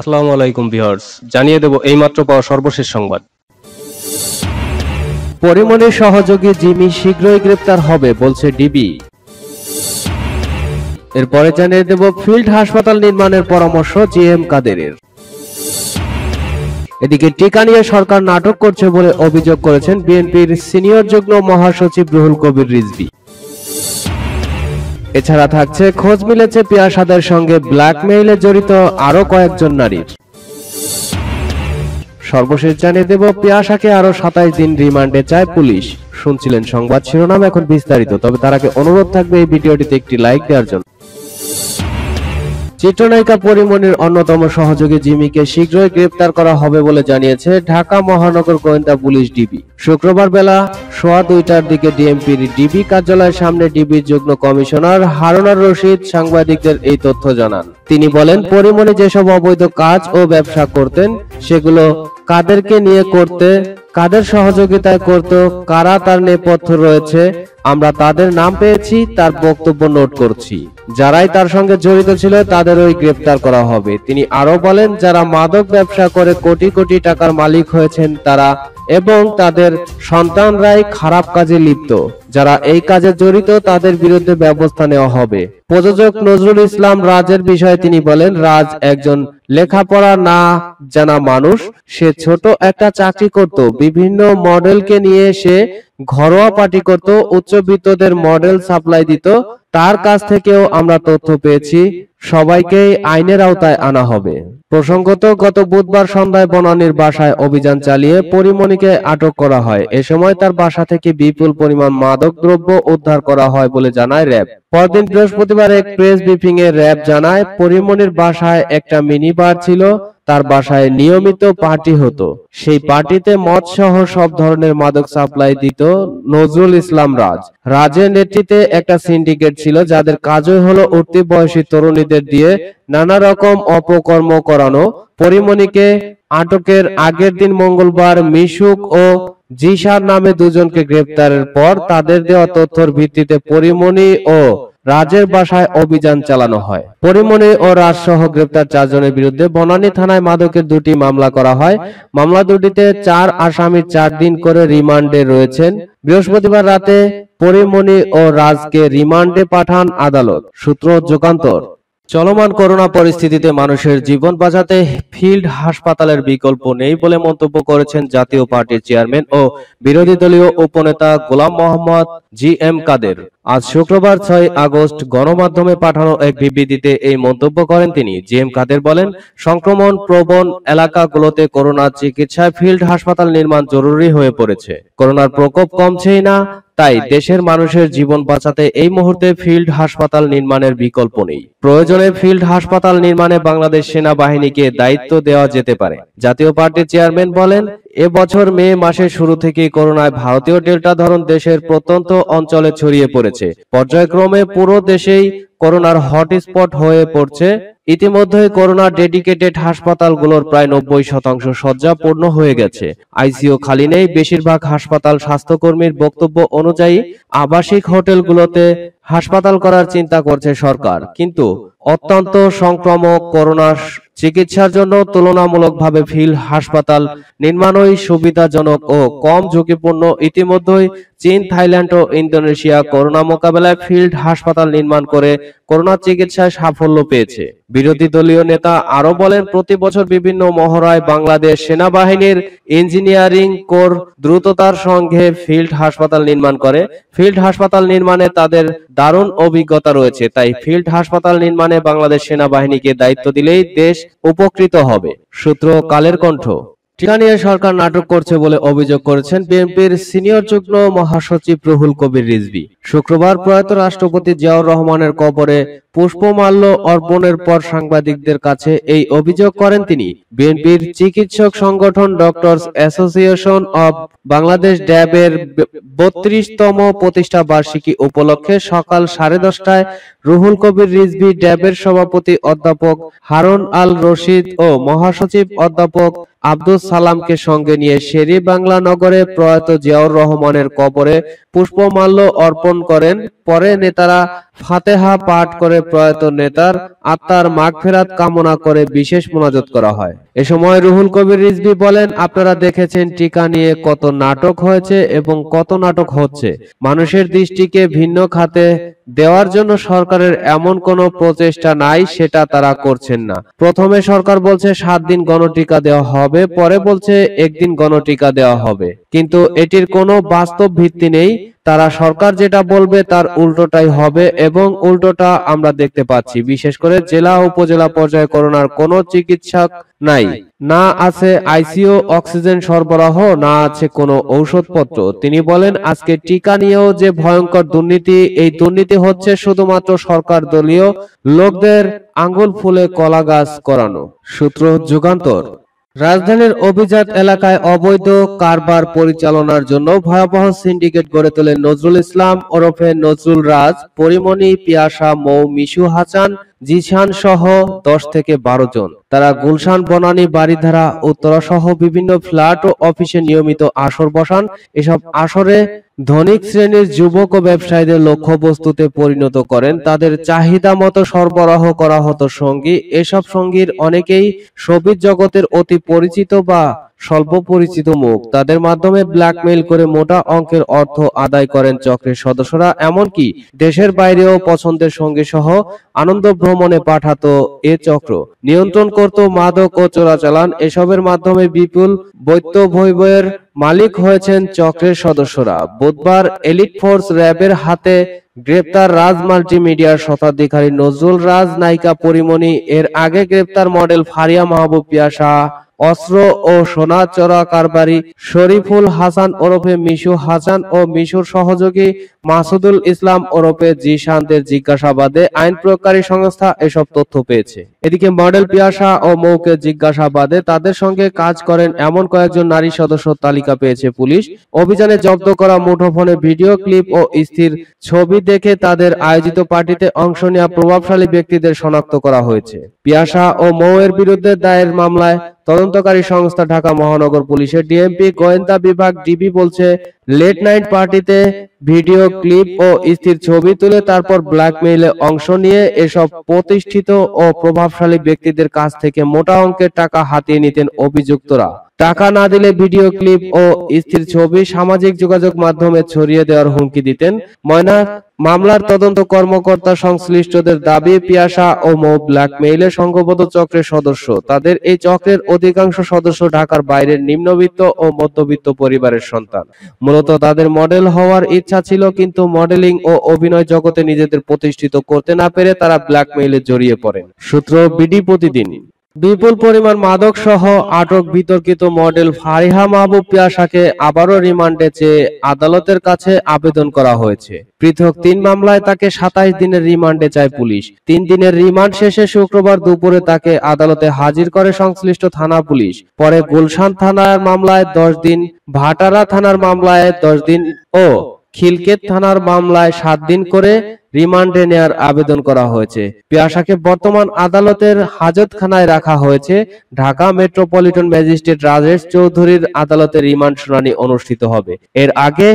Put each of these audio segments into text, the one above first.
আসসালামু আলাইকুম ভিউয়ার্স, জানিয়ে দেব এইমাত্র পাওয়া সর্বশেষ সংবাদ। পরিমণির সহযোগী জিমি শীঘ্রই গ্রেপ্তার হবে, বলছে ডিবি। এরপরে জানিয়ে দেব ফিল্ড হাসপাতাল নির্মাণের পরামর্শ জিএম কাদেরের। এদিকে টিকা নিয়ে সরকার নাটক করছে বলে অভিযোগ করেছেন বিএনপির সিনিয়র যুগ্ম মহাসচিব রুহুল কবির রিজভী। এছাড়া থাকছে খোঁজ মিলেছে পিয়াসাদের সঙ্গে ব্ল্যাকমেইলে জড়িত আরও কয়েকজন নারীর। সর্বশেষ জানিয়ে দেব, পিয়াসাকে আরও সাতাইশ দিন রিমান্ডে চায় পুলিশ। শুনছিলেন সংবাদ শিরোনাম, এখন বিস্তারিত। তবে তার আগে অনুরোধ থাকবে এই ভিডিওটিতে একটি লাইক দেওয়ার জন্য। চিত্রনায়িকা পরিমণির অন্যতম সহযোগী জিমিকে শীঘ্রই গ্রেপ্তার করা হবে বলে জানিয়েছে ঢাকা মহানগর গোয়েন্দা পুলিশ ডিবি। শুক্রবার বেলা সোয়া দুইটার দিকে ডিএমপির ডিবি কার্যালয়ের সামনে ডিবির যুগ্ম কমিশনার হারুনার রশিদ সাংবাদিকদের এই তথ্য জানান। তিনি বলেন, পরিমণি যেসব অবৈধ কাজ ও ব্যবসা করতেন, সেগুলো কাদেরকে নিয়ে করতে, কাদের সহযোগিতায় করত, কারা তার নেপথ্য রয়েছে, আমরা তাদের নাম পেয়েছি, তার বক্তব্য নোট করছি। যারাই তার সঙ্গে জড়িত ছিল তাদের ওই গ্রেপ্তার করা হবে। তিনি আরও বলেন, যারা মাদক ব্যবসা করে কোটি কোটি টাকার মালিক হয়েছেন, তারা এবং তাদের সন্তানরাই খারাপ কাজে লিপ্ত, যারা এই কাজে জড়িত তাদের বিরুদ্ধে ব্যবস্থা নেওয়া হবে। প্রযোজক নজরুল ইসলাম রাজের বিষয়ে তিনি বলেন, রাজ একজন লেখাপড়া না জানা মানুষ, সে ছোট একটা চাকরি করত, বিভিন্ন মডেলকে নিয়ে সে ঘরোয়া পার্টি করত, উচ্চবিত্তদের মডেল সাপ্লাই দিত, তার কাছ থেকেও আমরা তথ্য পেয়েছি, সবাইকেই আইনের আওতায় আনা হবে। প্রসঙ্গত, গত বুধবার সন্ধ্যায় বনানীর বাসায় অভিযান চালিয়ে পরিমণিকে আটক করা হয়। এ সময় তার বাসা থেকে বিপুল পরিমাণ মাদক দ্রব্য উদ্ধার করা হয় বলে জানায় র্যাব। পরদিন বৃহস্পতিবার এক প্রেস ব্রিফিং এ র্যাব জানায় পরিমণির বাসায় একটা মিনি বার ছিল তার বাসায় নিয়মিত পার্টি হতো। সেই পার্টিতে মদ সহ সব ধরনের মাদক সাপ্লাই দিত নজরুল ইসলাম রাজ। রাজের নেতৃত্বে একটা সিন্ডিকেট ছিল যাদের কাজই হলো উঠতি বয়সী তরুণীদের দিয়ে নানা রকম অপকর্ম করানো। পরিমণিকে আটকের আগের দিন মঙ্গলবার মিশুক ও জিসার নামে দুজনকে গ্রেপ্তারের পর তাদের দেওয়া তথ্যের ভিত্তিতে পরিমণি ও রাজের বাসায় অভিযান চালানো হয়। পরিমণি ও রাজ সহ গ্রেপ্তার চারজনের বিরুদ্ধে বনানী থানায় মাদকের দুটি মামলা করা হয়। মামলা দুটিতে চার আসামি চার দিন করে রিমান্ডে রয়েছেন। বৃহস্পতিবার রাতে পরিমণি ও রাজকে রিমান্ডে পাঠান আদালত। সূত্র যুগান্তর। চলমান করোনা পরিস্থিতিতে মানুষের জীবন বাঁচাতে ফিল্ড হাসপাতালের বিকল্প নেই বলে মন্তব্য করেছেন জাতীয় পার্টির চেয়ারম্যান ও বিরোধী দলীয় উপনেতা গোলাম মোহাম্মদ জি এম কাদের। আজ শুক্রবার ছয় আগস্ট গণমাধ্যমে পাঠানো এক বিবৃতিতে এই মন্তব্য করেন তিনি। জি এম কাদের বলেন, সংক্রমণ প্রবণ এলাকাগুলোতে করোনা চিকিৎসায় ফিল্ড হাসপাতাল নির্মাণ জরুরি হয়ে পড়েছে। করোনার প্রকোপ কমছেই না তাই দেশের মানুষের জীবন বাঁচাতে এই মুহূর্তে ফিল্ড হাসপাতাল নির্মাণের বিকল্প নেই। প্রয়োজনে ফিল্ড হাসপাতাল নির্মাণে বাংলাদেশ সেনাবাহিনীকে দায়িত্ব দেওয়া যেতে পারে। জাতীয় পার্টির চেয়ারম্যান বলেন এবছর মে মাসের শুরু থেকেই করোনায় ভারতীয় ডেল্টা ধরন দেশের প্রত্যন্ত অঞ্চলে ছড়িয়ে পড়েছে। পর্যায়ক্রমে পুরো দেশেই করোনার হটস্পট হয়ে পড়ছে। ইতিমধ্যে করোনা ডেডিকেটেড হাসপাতালগুলোর প্রায় নব্বই শতাংশ শয্যা পূর্ণ হয়ে গেছে। আইসিও খালি নেই, বেশিরভাগ হাসপাতাল স্বাস্থ্যকর্মীর বক্তব্য অনুযায়ী আবাসিক হোটেলগুলোতে হাসপাতাল করার চিন্তা করছে সরকার। কিন্তু অত্যন্ত সংক্রামক করোনা চিকিৎসার জন্য তুলনামূলকভাবে ফিল্ড হাসপাতাল নির্মাণই সুবিধাজনক ও কম ঝুঁকিপূর্ণ। ইতিমধ্যেই চীন, থাইল্যান্ড ও ইন্দোনেশিয়া করোনা মোকাবেলায় ফিল্ড হাসপাতাল নির্মাণ করে করোনা চিকিৎসায় সাফল্য পেয়েছে। বিরোধী দলীয় নেতা আরও বলেন, প্রতি বছর বিভিন্ন মহড়ায় বাংলাদেশ সেনাবাহিনীর ইঞ্জিনিয়ারিং কোর দ্রুততার সঙ্গে ফিল্ড হাসপাতাল নির্মাণ করে। ফিল্ড হাসপাতাল নির্মাণে তাদের দারুণ অভিজ্ঞতা রয়েছে, তাই ফিল্ড হাসপাতাল নির্মাণে বাংলাদেশ সেনাবাহিনীকে দায়িত্ব দিলেই দেশ উপকৃত হবে। সূত্র, কালের কণ্ঠ। টিকা নিয়ে সরকার নাটক করছে বলে অভিযোগ করেছেন বিএনপির সিনিয়র যুগ্ম মহাসচিব রুহুল কবির রিজভী। শুক্রবার প্রয়াত রাষ্ট্রপতি জিয়াউর রহমানের কবরে পুষ্পমাল্য অর্পণের পর সাংবাদিকদের কাছে এই অভিযোগ করেন তিনি। বিএনপির চিকিৎসক সংগঠন ডক্টরস অ্যাসোসিয়েশন অব বাংলাদেশ ড্যাবের বত্রিশতম প্রতিষ্ঠা বার্ষিকী উপলক্ষে সকাল সাড়ে দশটায় রুহুল কবির রিজভী ড্যাবের সভাপতি অধ্যাপক হারুন আল রশিদ ও মহাসচিব অধ্যাপক আব্দুল সালামকে সঙ্গে নিয়ে শেরি বাংলা নগরে প্রয়াত জিয়াউর রহমানের কবরে পুষ্পমাল্য অর্পণ করেন। পরে নেতারা ফাতেহা পাঠ করে প্রয়াত নেতার আত্মার মাগফেরাত কামনা করে বিশেষ মোনাজত করা হয়। এ সময় রুহুল কবির রিজভি বলেন, আপনারা দেখেছেন টিকা নিয়ে কত নাটক হয়েছে এবং কত নাটক হচ্ছে। মানুষের দৃষ্টিকে ভিন্ন খাতে দেওয়ার জন্য সরকারের এমন কোনো প্রচেষ্টা নাই, সেটা তারা করছেন না। প্রথমে সরকার বলছে, সাত দিন গণটিকা দেওয়া হবে, পরে বলছে, একদিন গণটিকা দেওয়া হবে। কিন্তু এটির কোনো বাস্তব ভিত্তি নেই। তারা সরকার যেটা বলবে তার উল্টোটাই হবে এবং উল্টোটা আমরা দেখতে পাচ্ছি। বিশেষ করে জেলা উপজেলা পর্যায়ে করোনার কোনো চিকিৎসক নাই। না আছে আইসিও অক্সিজেন সরবরাহ, না আছে কোনো ঔষধপত্র। তিনি বলেন, আজকে টিকা নিয়েও যে ভয়ঙ্কর দুর্নীতি, এই দুর্নীতি হচ্ছে শুধুমাত্র সরকার দলীয় লোকদের আঙ্গুল ফুলে কলা গাছ করানো। সূত্র যুগান্তর। রাজধানীর অভিজাত এলাকায় অবৈধ কারবার পরিচালনার জন্য ভয়াবহ সিন্ডিকেট গড়ে তোলেন নজরুল ইসলাম ওরফে নজরুল রাজ, পরিমণি, পিয়াসা, মৌ, মিশু, হাসান জিশান সহ দশ থেকে বারো জন। তারা গুলশান, বনানী বাড়িধারা উত্তরা সহ বিভিন্ন ফ্ল্যাট ও অফিসে নিয়মিত আসর বসান। এসব আসরে ধনিক শ্রেণির যুবক ও ব্যবসায়ীদের লক্ষ্যবস্তুতে পরিণত করেন। তাদের চাহিদা মতো সরবরাহ করা হতো সঙ্গী। এসব সঙ্গীর অনেকেই সবিজ জগতের অতি পরিচিত বা স্বল্প পরিচিত মুখ। তাদের মাধ্যমে ব্ল্যাকমেইল করে মোটা অঙ্কের অর্থ আদায় করেন চক্রের সদস্যরা। এমনকি দেশের বাইরেও পছন্দের সঙ্গী সহ আনন্দ ভ্রমণে পাঠাতো এ চক্র। নিয়ন্ত্রণ করত মাদক ও চোরাচালান। এসবের মাধ্যমে বিপুল বৈত্য ভৈবয়ের মালিক হয়েছেন চক্রের সদস্যরা। বুধবার এলিট ফোর্স র্যাবের হাতে গ্রেপ্তার রাজ মাল্টিমিডিয়ার শতাধিকারী নজরুল রাজ নায়িকা পরিমণি। এর আগে গ্রেপ্তার মডেল ফারিয়া মাহবুব পিয়াসা অস্ত্র ও সোনা চোরা কারবারি, শরীফুল হাসান ওরফে মিশু হাসান ও মিশুর সহযোগী মাসুদুল ইসলাম ওরফে জিশানদের জিজ্ঞাসাবাদে আইন প্রয়োগকারী সংস্থা এসব তথ্য পেয়েছে। এদিকে মডেল পিয়াসা ও মৌকে জিজ্ঞাসাবাদে তাদের সঙ্গে কাজ করেন এমন কয়েকজন নারী সদস্য তালিকা পেয়েছে পুলিশ। অভিযানে জব্দ করা মুঠোফোনে ভিডিও ক্লিপ ও স্থির ছবি দেখে তাদের আয়োজিত পার্টিতে অংশ নেওয়া প্রভাবশালী ব্যক্তিদের শনাক্ত করা হয়েছে। পিয়াসা ও মৌয়ের বিরুদ্ধে দায়ের মামলায় তদন্তকারী সংস্থা ঢাকা মহানগর পুলিশের ডিএমপি গোয়েন্দা বিভাগ ডিবি বলছে লেট নাইট পার্টিতে ভিডিও ক্লিপ ও স্থির ছবি তুলে তারপর ব্ল্যাকমেইলে অংশ নিয়ে এসব প্রতিষ্ঠিত ও প্রভাবশালী ব্যক্তিদের কাছ থেকে মোটা অঙ্কের টাকা হাতিয়ে নিতেন অভিযুক্তরা। টাকা না দিলে ভিডিও ক্লিপ ও স্থির ছবি সামাজিক যোগাযোগ মাধ্যমে ছড়িয়ে দেওয়ার হুমকি দিতেন। ময়না, মামলার তদন্ত কর্মকর্তা সংশ্লিষ্টদের দাবি, পিয়াসা ও মৌ ব্ল্যাকমেইলে সংঘবদ্ধ চক্রের সদস্য। তাদের এই চক্রের অধিকাংশ সদস্য ঢাকার বাইরের নিম্নবিত্ত ও মধ্যবিত্ত পরিবারের সন্তান। মূলত তাদের মডেল হওয়ার ইচ্ছা ছিল, কিন্তু মডেলিং ও অভিনয় জগতে নিজেদের প্রতিষ্ঠিত করতে না পেরে তারা ব্ল্যাকমেইলে জড়িয়ে পড়েন। সূত্র বিডি প্রতিদিন। বিপুল পরিমাণ মাদক সহ আটক বিতর্কিত মডেল ফারিহা মাহবুব পিয়াসাকে আবারও রিমান্ডে চেয়ে আদালতের কাছে আবেদন করা হয়েছে। পৃথক তিন মামলায় তাকে সাতাইশ দিনের রিমান্ডে চায় পুলিশ। তিন দিনের রিমান্ড শেষে শুক্রবার দুপুরে তাকে আদালতে হাজির করে সংশ্লিষ্ট থানা পুলিশ। পরে গুলশান থানার মামলায় দশ দিন, ভাটারা থানার মামলায় দশ দিন ও খিলকেত থানার মামলায় সাত দিন করে রিমান্ডে নেয়ার আবেদন করা হয়েছে। পিয়াসাকে বর্তমান আদালতের হাজতখানায় রাখা হয়েছে। ঢাকা মেট্রোপলিটন ম্যাজিস্ট্রেট রাজেশ চৌধুরীর আদালতে রিমান্ড শুনানি অনুষ্ঠিত হবে। এর আগে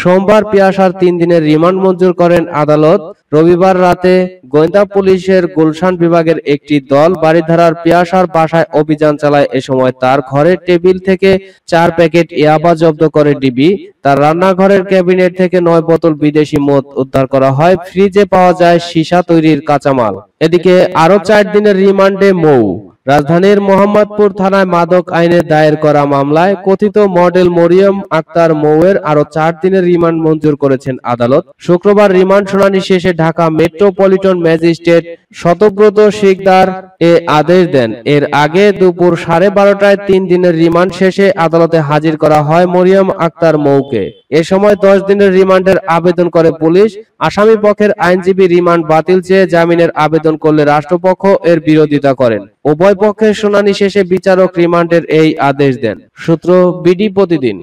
সোমবার পিয়াসার তিন দিনের রিমান্ড মঞ্জুর করেন আদালত। রবিবার রাতে গোয়েন্দা পুলিশের গুলশান বিভাগের একটি দল বাড়িধারার পিয়াসার বাসায় অভিযান চালায়। এ সময় তার ঘরের টেবিল থেকে চার প্যাকেট ইয়াবা জব্দ করে ডিবি। তার রান্নাঘরের ক্যাবিনেট থেকে নয় বোতল বিদেশি মদ উদ্ধার করা হয়। ফ্রিজে পাওয়া যায় সীসা তৈরির কাঁচামাল। এদিকে আরও চার দিনের রিমান্ডে মৌ। রাজধানীর মোহাম্মদপুর থানায় মাদক আইনে দায়ের করা মামলায় কথিত মডেল মরিয়ম আক্তার মৌয়ের আরও চার দিনের রিমান্ড মঞ্জুর করেছেন আদালত। শুক্রবার রিমান্ড শুনানি শেষে ঢাকা মেট্রোপলিটন ম্যাজিস্ট্রেট শতব্রত শিকদার এ আদেশ দেন। এর আগে দুপুর সাড়ে বারোটায় তিন দিনের রিমান্ড শেষে আদালতে হাজির করা হয় মরিয়ম আক্তার মৌকে। এ সময় দশ দিনের রিমান্ডের আবেদন করে পুলিশ। আসামি পক্ষের আইনজীবী রিমান্ড বাতিল চেয়ে জামিনের আবেদন করলে রাষ্ট্রপক্ষ এর বিরোধিতা করেন। উভয় পক্ষের শুনানি শেষে বিচারক রিমান্ডের এই আদেশ দেন। সূত্র বিডি প্রতিদিন।